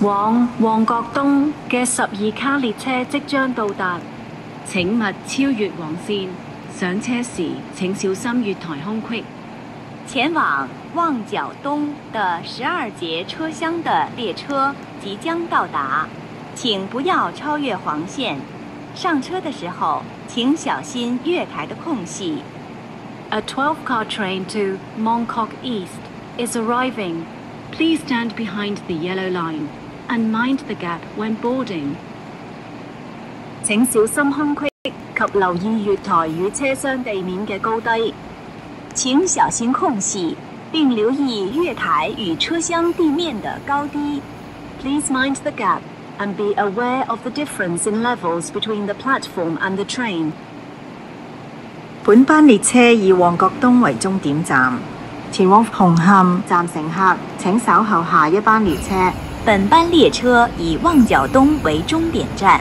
往旺角东嘅十二卡列车即将到达，请勿超越黄线。上车时请小心月台空隙。前往旺角东的十二节车厢的列车即将到达，请不要超越黄线。上车的时候请小心月台的空隙。A twelve-car train to Mong Kok East is arriving. Please stand behind the yellow line. and gap mind when boarding. the 请小心空隙及留意月台与车厢地面嘅高低。请小心空隙，并留意月台与车厢地面的高低。Please mind the gap and be aware of the difference in levels between the platform and the train. 本班列车以旺角东为终点站，前往红磡站乘客，请稍后下一班列车。本班列车以旺角东为终点站，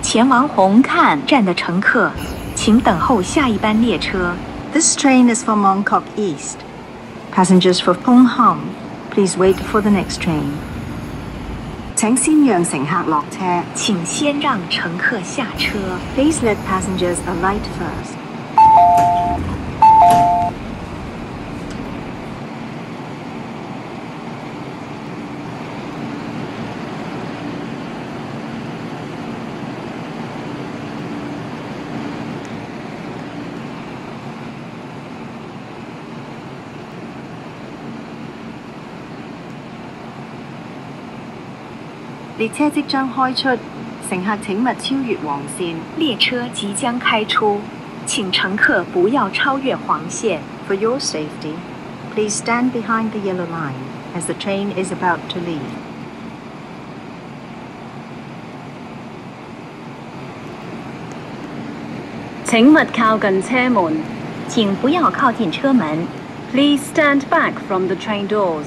前往红磡站的乘客，请等候下一班列车。This train is for Mong Kok East. Passengers for Hong Kong, please wait for the next train. 请先让乘客落车，请先让乘客下车 Please let passengers alight first. 列车即将开出，乘客请勿超越黄线。列车即将开出，请乘客不要超越黄线。For your safety, please stand behind the yellow line as the train is about to leave. 请勿靠近车门，请不要靠近车门。Please stand back from the train doors.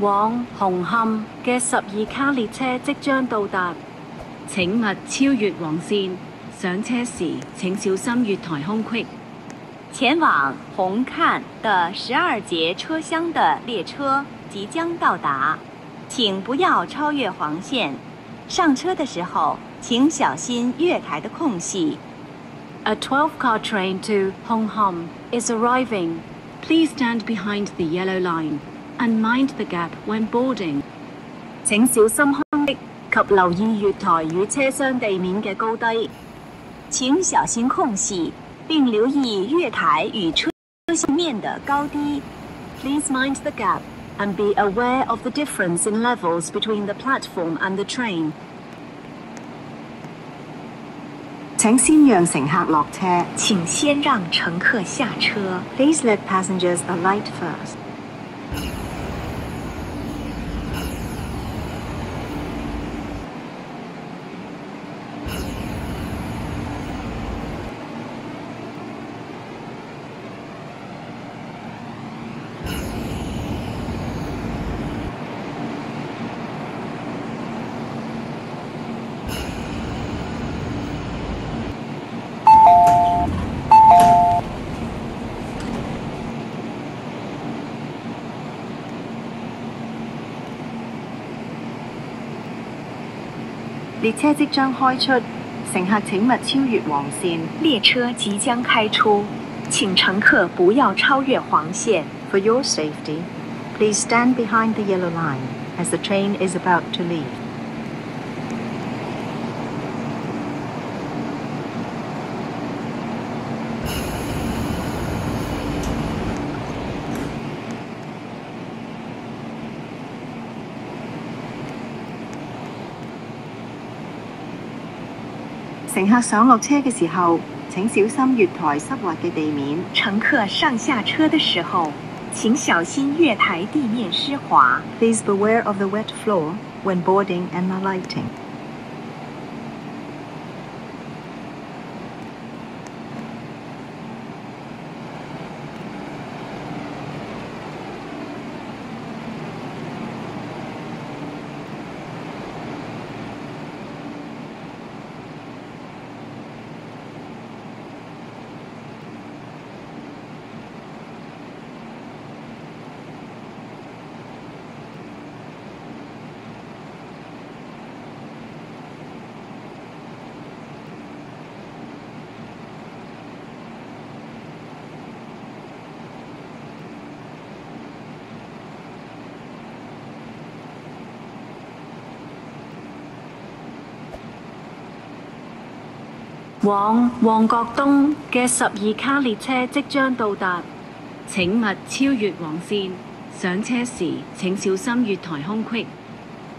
往红磡嘅十二卡列车即将到达，请勿超越黄线。上车时请小心月台空隙。前往红磡的十二节车厢的列车即将到达，请不要超越黄线。上车的时候请小心月台的空隙。A twelve-car train to Hong Kong is arriving. Please stand behind the yellow line. and mind the gap when boarding. 请小心空隙及留意月台与车厢地面嘅高低。请小心空隙，并留意月台与车厢面的高低。 Please mind the gap and be aware of the difference in levels between the platform and the train. 请先让乘客落车。请先让乘客下车。 Please let passengers alight first. 列车即将开出，乘客请勿超越黄线。列车即将开出，请乘客不要超越黄线。For your safety, please stand behind the yellow line as the train is about to leave. 乘客上落车嘅时候，请小心月台湿滑嘅地面。乘客上下车的时候，请小心月台地面湿滑。Please beware of the wet floor when boarding and alighting. 往旺角东嘅十二卡列车即将到达，请勿超越黄线。上车时请小心月台空隙。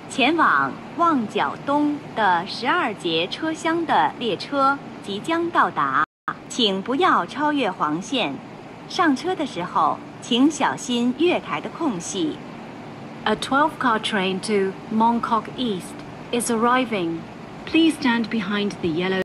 前往旺角东的十二节车厢的列车即将到达，请不要超越黄线。上车的时候请小心月台的空隙。A twelve-car train to Mong Kok East is arriving. Please stand behind the yellow.